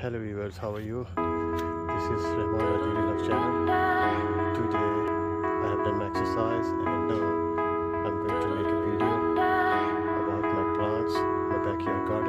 hello viewers. How are you? This is Rahman Ajuri Love channel. Today I have done my exercise and now I'm going to make a video about my plants my backyard garden.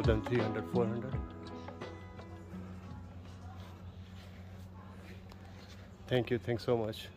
more than 300, 400. Thank you, thanks so much.